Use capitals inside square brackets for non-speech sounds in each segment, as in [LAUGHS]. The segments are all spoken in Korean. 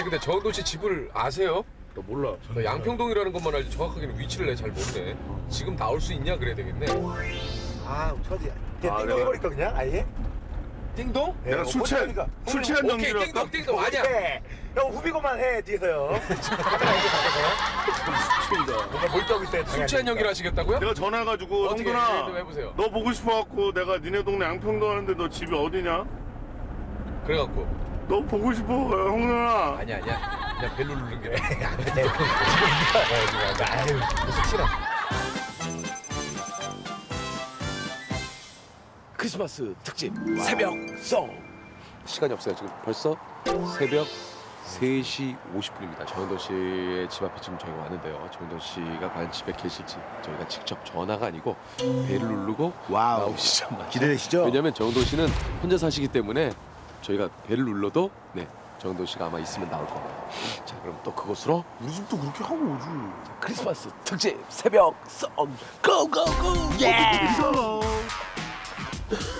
아니 근데 정도 씨 집을 아세요? 너 몰라. 너 양평동이라는 것만 알지 정확하게는 위치를 내잘 모르네. 지금 나올 수 있냐 그래야 되겠네. 아? 그냥 아, 띵동 해버릴까 그냥 아예? 띵동? 예, 내가 술 취한? 술 취한 오케이 연기를 띵동? 띵동 아니야. 네. 형 후비고만 해 뒤에서요. [LAUGHS] 카메라 이렇게. 뭔가 몰두하고 있어요. 술 취한 연기를 하시겠다고요? 내가 전화해가지고 어떻게 형준아 좀 해보세요. 너 보고 싶어갖고 내가 니네 동네 양평동 하는데 너 집이 어디냐? 그래갖고 너 보고 싶어 형준아. 아니야 아니야 그냥 벨로 누른 게. [LAUGHS] 네. 아유 무슨 티나. 크리스마스 특집 새벽 송 시간이 없어요 지금 벌써 새벽 3시 50분입니다 정형돈 씨의 집 앞에 지금 저희가 왔는데요 정형돈 씨가 과연 집에 계실지 저희가 직접 전화가 아니고 벨을 누르고 wow. 나오시자마자 기대되시죠? 왜냐면 정형돈 씨는 혼자 사시기 때문에 저희가 배를 눌러도 네 정현도 씨가 아마 있으면 나올 겁니다. 자 그럼 또 그곳으로. 우리 집도 그렇게 하고 오지. 크리스마스 특집 새벽 송 고고고! 예 [LAUGHS]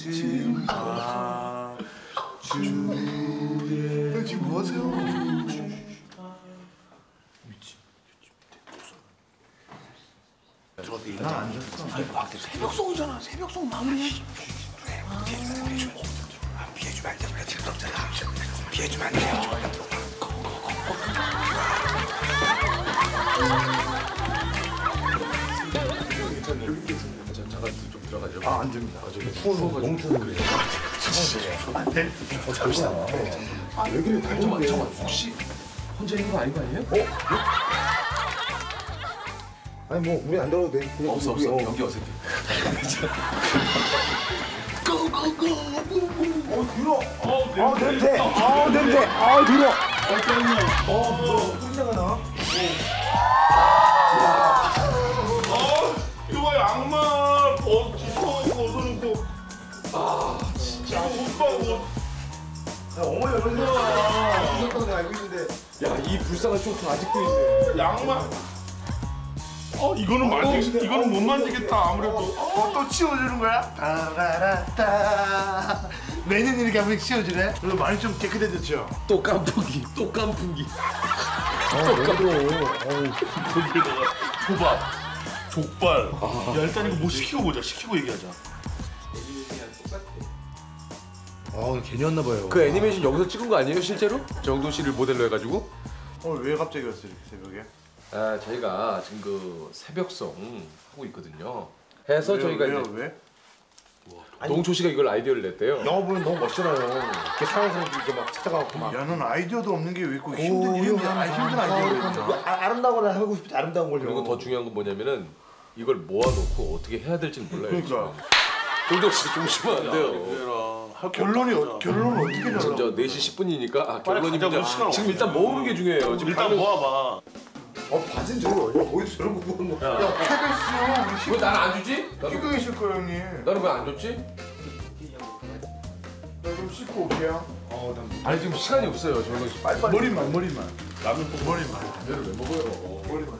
지금 뭐 하세요? 아니 뭐 우리 안 들어도 돼. 그냥 없어 없어 우리, 어. 경기 어색해. 어 들어. 어 냄새. 어 냄새. 어 들어. 어 뭐야? 냄새가 나. 이 이 불쌍한 쇼트 아직도 있네 양말. 어 이거는 만지 이거는 못 만지겠다 아무래도. 어, 또 치워주는 거야? 따라라따. 매년 이렇게 한 번씩 치워주네. 그래도 많이 좀 깨끗해졌죠? 또 깐풍기 또 깐풍기 거기에다가 초밥, 족발. 야 일단 이거 뭐 시키고 보자. 시키고 얘기하자. 아 괜히 왔나 봐요. 그 애니메이션 여기서 찍은 거 아니에요 실제로? 정도 씨를 모델로 해가지고 오늘 왜 갑자기 왔어 이렇게 새벽에? 아 저희가 지금 그 새벽송 하고 있거든요 해서 저희가 왜요? 이제 왜? 동초 씨가 이걸 아이디어를 냈대요 영화 보면 너무 멋있잖아요. 이렇게 상황에서 이렇게 막 찾아가고 막. 야, 넌 아이디어도 없는 게 왜 있고 힘든 일이 아, 힘든 아이디어가 있나? 아, 아름다운 걸 하고 싶지 아름다운 걸요. 그리고 더 중요한 건 뭐냐면은 이걸 모아놓고 어떻게 해야 될지 몰라요 그러니까. 동조 씨좀 쉬면 안 돼요 결론이 어, 결론은 어떻게 저 내려고? 4시 10분이니까 아, 결론이 문제 지금 일단 모으는 게 중요해요 지금 일단 모아봐. 어 저기 어디야? 어디서 저런 거 보는 거야? 야, KBS 왜 나는 안 주지? 씻고 계실 거야, 형님. 나는 왜 안 줬지? 나좀 씻고 올게요. 어, 난 아니 지금 시간이 없어요 씨 빨리빨리 머리만, 머리만. 라면 볶음. 머리만. 얘를 왜 먹어요 머리만.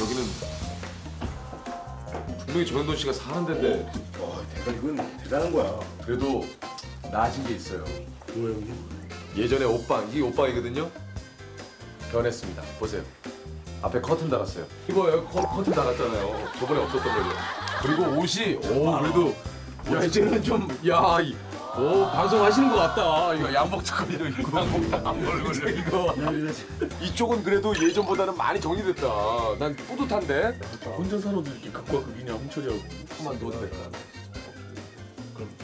여기는 분명 감독이 정현돈 씨가 사는 데인데 이건 대단한 거야. 그래도 나아진 게 있어요. 뭐야 형님? 예전에 옷방 이게 옷방이거든요. 변했습니다. 보세요. 앞에 커튼 달았어요. 이거 여기 커, 커튼 달았잖아요. 저번에 없었던 거죠. 그리고 옷이 오 그래도 야 이제는 좀야 오 방송하시는 것 같다. 이거 양복 착걸이도 있고 안 벌고 이거 [LAUGHS] 이쪽은 그래도 예전보다는 많이 정리됐다. 난 뿌듯한데. 혼자 살아도 이렇게 극과 극이냐 홍철이하고. 조금만 넣어도 될까?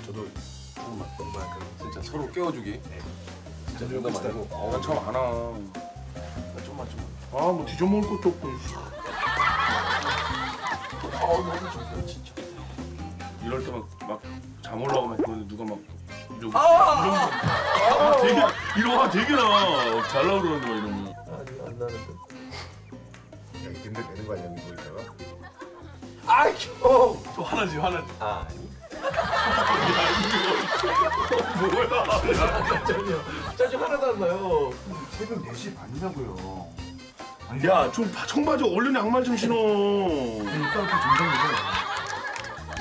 저도 조금만. 정말 그 진짜 서로 깨워주기. 진짜 농담 아니고. 어, 난 처음 안 와. 나 좀만 좀만. 아뭐 뒤져먹을 것도 없고. 아 너무 좋다 진짜. 이럴 때막막잠 올라오고 막 그러는데 누가 막 이러고 이런 거 아, 되게 이런 거 되게 나 잘 나오고 그러는데 막 이러면 아니 안 나는데. 야 근데 되는 거 아니야 이거 있다가? 아 형. 좀 화나지 화나지 아 뭐야 짜증 하나도 안 나요. 새벽 4시 반이라고요. 야 좀 청바지 얼른 양말 좀 신어 그러니까 그 정상이고.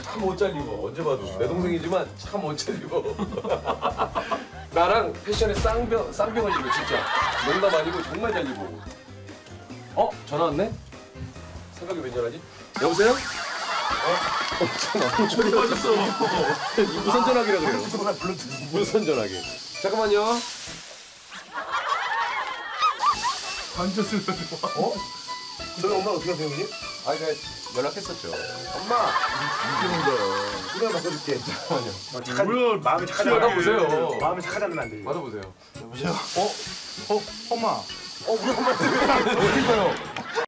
참못 잘리고 언제 봐도 내 동생이지만 참 못 잘리고. [LAUGHS] 나랑 패션에 쌍병 쌍병을 지고 진짜 농담 아니고 정말 잘리고. 어 전화 왔네? 생각이 왜 전화지? 여보세요? 어? 어 전화 소리 빠졌어 무선 전화기라 그래요. 무선 전화기. 잠깐만요. 완전 슬퍼 저희 엄마 어떻게 하세요 형님? 아 내가 연락했었죠. 엄마. 그래 바꿔줄게. 잠깐만요. 착한, 뭐야 마음이 착하잖아. 받아보세요. 마음이 착하다면 안 돼. 받아보세요. 여보세요? 어? 어? 엄마. 어 우리 엄마 때문에.